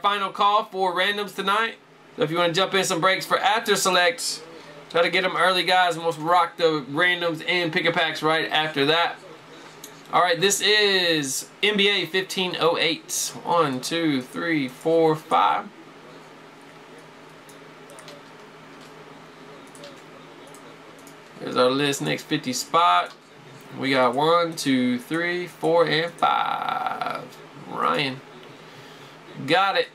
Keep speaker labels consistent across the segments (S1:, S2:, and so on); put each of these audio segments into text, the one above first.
S1: final call for randoms tonight. So if you want to jump in some breaks for after selects, try to get them early, guys, and we'll rock the randoms and pick a packs right after that. All right, this is NBA 1508. One, two, three, four, five. Here's our list, next 50 spot. We got one, two, three, four, and five. Ryan. Got it.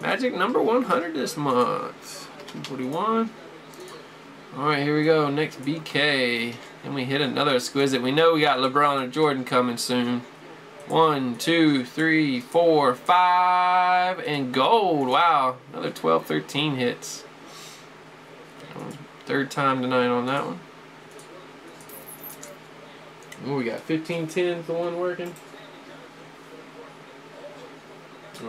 S1: Magic number 100 this month. 241. Alright, here we go. Next BK. And we hit another exquisite. We know we got LeBron and Jordan coming soon. One, two, three, four, five, and gold. Wow. Another 12, 13 hits. Third time tonight on that one. Ooh, we got 15, 10 the one working.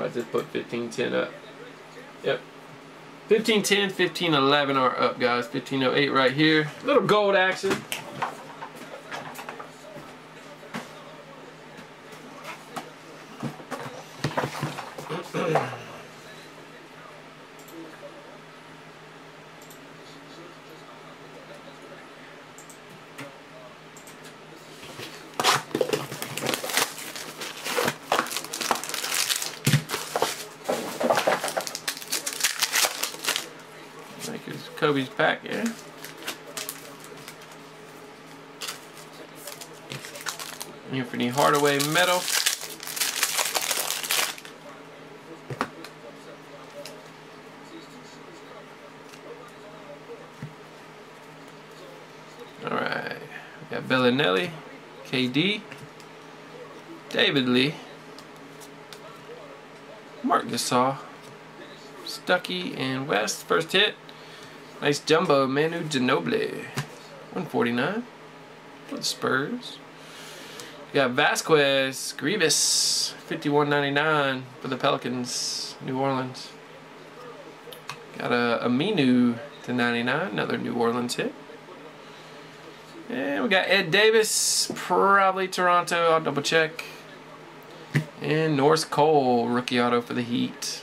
S1: I just put 1510 up. Yep. 1510, 1511 are up, guys. 1508 right here. Little gold action. Kobe's pack, yeah. Anfernee Hardaway medal. Alright. We got Belinelli, KD, David Lee, Marc Gasol, Stuckey, and West. First hit. Nice jumbo, Manu Ginobili. 149 for the Spurs. We got Vasquez, Greivis, 51.99 for the Pelicans, New Orleans. Got a Aminu to 99, another New Orleans hit. And we got Ed Davis, probably Toronto, I'll double check. And Norris Cole, rookie auto for the Heat.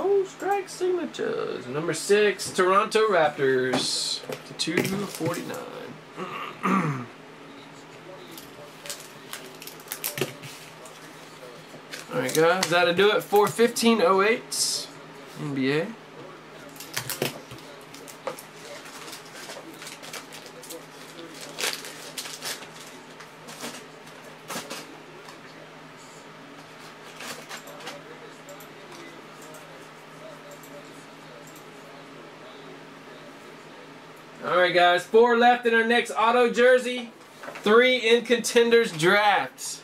S1: Gold Strike signatures. Number six, Toronto Raptors to 249. Alright guys, that'll do it for 1508 NBA. Alright guys, four left in our next auto jersey. Three in contenders draft.